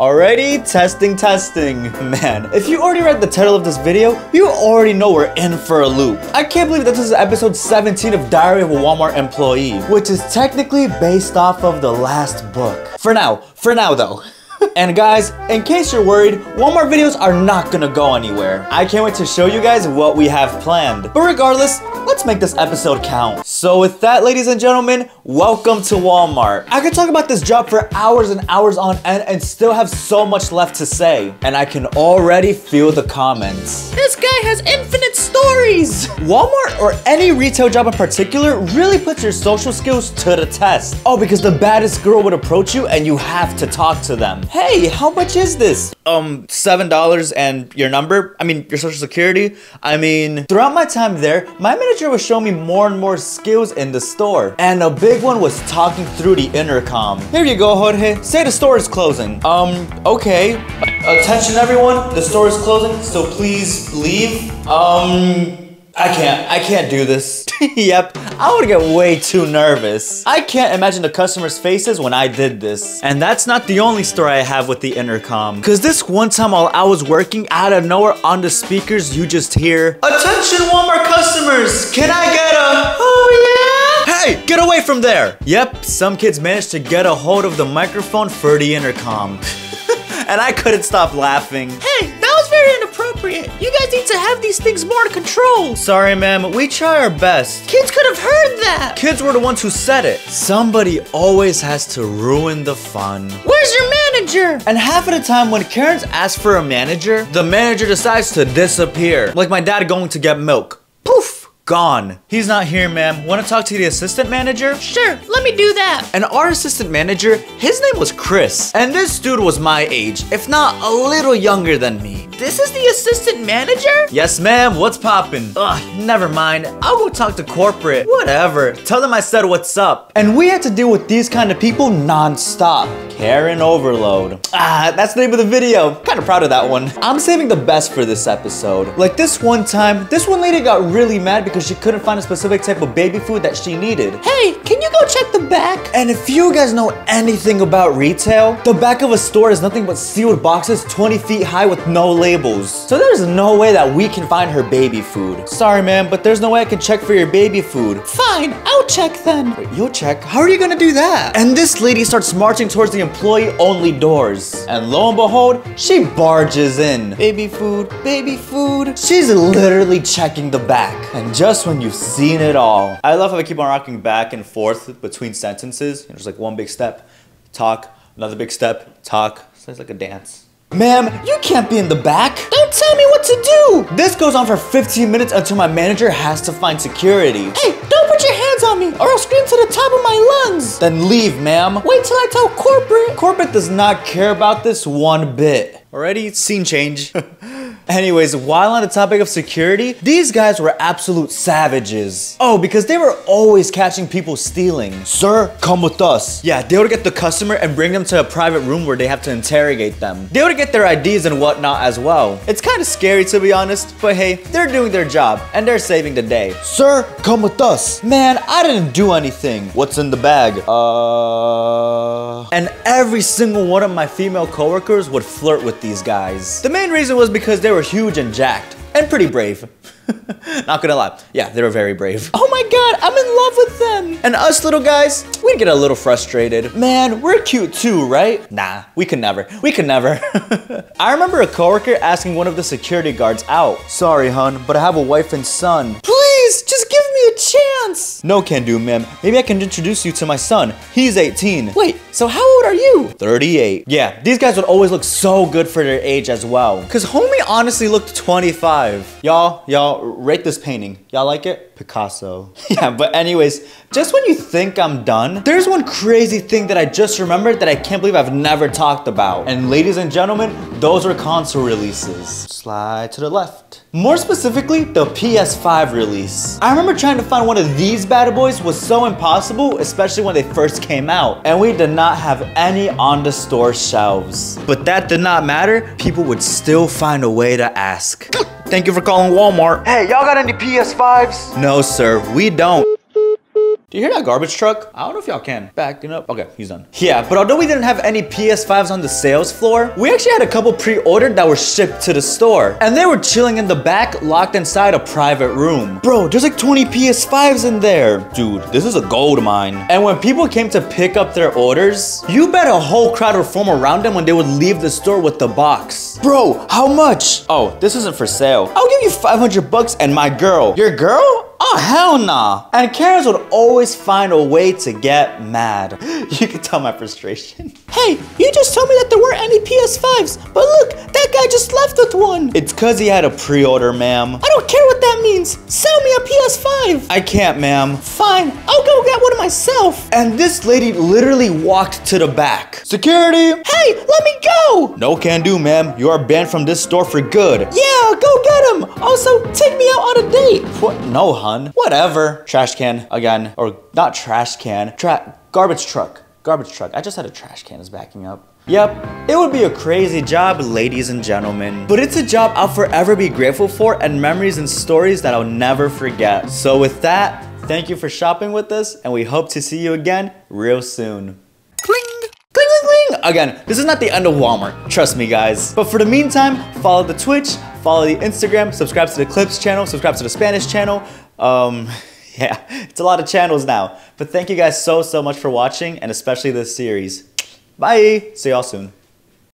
Alrighty, testing, testing. Man, if you already read the title of this video, you already know we're in for a loop. I can't believe that this is episode 17 of Diary of a Walmart Employee, which is technically based off of the last book. For now, for now though. And guys, in case you're worried, Walmart videos are not gonna go anywhere. I can't wait to show you guys what we have planned. But regardless, let's make this episode count. So with that, ladies and gentlemen, welcome to Walmart. I could talk about this job for hours and hours on end and still have so much left to say. And I can already feel the comments. This guy has infinite stories! Walmart or any retail job in particular really puts your social skills to the test. Oh, because the baddest girl would approach you and you have to talk to them. Hey, how much is this? Um, $7 and your number? I mean, your social security? I mean, throughout my time there, my manager was showing me more and more skills in the store. And a big one was talking through the intercom. Here you go, Jorge. Say the store is closing. Um, okay. Attention everyone, the store is closing, so please leave. Um, I can't, I can't do this. yep, I would get way too nervous. I can't imagine the customers' faces when I did this. And that's not the only story I have with the intercom. Cause this one time while I was working, out of nowhere on the speakers, you just hear, Attention Walmart customers, can I get a, oh yeah? Hey, get away from there. Yep, some kids managed to get a hold of the microphone for the intercom. and I couldn't stop laughing. Hey, very inappropriate. You guys need to have these things more under control. Sorry, ma'am, we try our best. Kids could have heard that. Kids were the ones who said it. Somebody always has to ruin the fun. Where's your manager? And half of the time when Karen's ask for a manager, the manager decides to disappear. Like my dad going to get milk. Poof! Gone. He's not here, ma'am. Want to talk to the assistant manager? Sure, let me do that. And our assistant manager, his name was Chris. And this dude was my age, if not a little younger than me. This is the assistant manager? Yes, ma'am. What's poppin'? Ugh, never mind. I'll go talk to corporate. Whatever. Tell them I said what's up. And we had to deal with these kind of people non-stop. Karen overload. Ah, that's the name of the video. Kind of proud of that one. I'm saving the best for this episode. Like this one time, this one lady got really mad because she couldn't find a specific type of baby food that she needed. Hey, can you go check the back? And if you guys know anything about retail, the back of a store is nothing but sealed boxes 20 feet high with no labels. So there's no way that we can find her baby food. Sorry, ma'am, but there's no way I can check for your baby food. Fine, I'll check then. Wait, you'll check? How are you gonna do that? And this lady starts marching towards the employee-only doors. And lo and behold, she barges in. Baby food, baby food. She's literally checking the back. And just when you've seen it all. I love how I keep on rocking back and forth between sentences. There's like one big step, talk, another big step, talk. So it's like a dance. Ma'am, you can't be in the back. Don't tell me what to do. This goes on for 15 minutes until my manager has to find security. Hey, don't put your hands on me or I'll scream to the top of my lungs. Then leave, ma'am. Wait till I tell corporate. Corporate does not care about this one bit. Already scene change. Anyways, while on the topic of security, these guys were absolute savages. Oh, because they were always catching people stealing. Sir, come with us. Yeah, they would get the customer and bring them to a private room where they have to interrogate them. They would get their IDs and whatnot as well. It's kind of scary to be honest, but hey, they're doing their job and they're saving the day. Sir, come with us. Man, I didn't do anything. What's in the bag? Uh... And every single one of my female coworkers would flirt with these guys. The main reason was because they were huge and jacked and pretty brave. Not gonna lie. Yeah, they were very brave. Oh my god, I'm in love with them. And us little guys, we'd get a little frustrated. Man, we're cute too, right? Nah, we could never. We could never. I remember a coworker asking one of the security guards out. Sorry, hun, but I have a wife and son. Please, just give me a chance. No can do, ma'am. Maybe I can introduce you to my son. He's 18. Wait, so how old are you? 38. Yeah, these guys would always look so good for their age as well. Cause homie honestly looked 25. Y'all, y'all, rate this painting. Y'all like it? Picasso. yeah, but anyways, just when you think I'm done, there's one crazy thing that I just remembered that I can't believe I've never talked about. And ladies and gentlemen, those are console releases. Slide to the left. More specifically, the PS5 release. I remember trying to find one of these bad boys was so impossible, especially when they first came out. And we did not have any on the store shelves. But that did not matter. People would still find a way to ask. Thank you for calling Walmart. Hey, y'all got any PS5s? No, sir, we don't. Do you hear that garbage truck? I don't know if y'all can. Backing up. Okay, he's done. Yeah, but although we didn't have any PS5s on the sales floor, we actually had a couple pre-ordered that were shipped to the store. And they were chilling in the back, locked inside a private room. Bro, there's like 20 PS5s in there. Dude, this is a gold mine. And when people came to pick up their orders, you bet a whole crowd would form around them when they would leave the store with the box. Bro, how much? Oh, this isn't for sale. I'll give you 500 bucks and my girl. Your girl? Oh, hell nah. And Karens would always find a way to get mad. You can tell my frustration. Hey, you just told me that any PS5s, but look, that guy just left with one. It's cause he had a pre-order, ma'am. I don't care what that means. Sell me a PS5. I can't, ma'am. Fine, I'll go get one myself. And this lady literally walked to the back. Security! Hey, let me go. No can do, ma'am. You are banned from this store for good. Yeah, go get him. Also, take me out on a date. What? No, hun. Whatever. Trash can again, or not trash can. Tra- garbage truck. Garbage truck. I just had a trash can is backing up. Yep, it would be a crazy job, ladies and gentlemen. But it's a job I'll forever be grateful for and memories and stories that I'll never forget. So with that, thank you for shopping with us and we hope to see you again real soon. Cling! Cling, cling, cling! Again, this is not the end of Walmart, trust me guys. But for the meantime, follow the Twitch, follow the Instagram, subscribe to the Clips channel, subscribe to the Spanish channel. Um, yeah, it's a lot of channels now. But thank you guys so, so much for watching and especially this series. Bye! See y'all soon.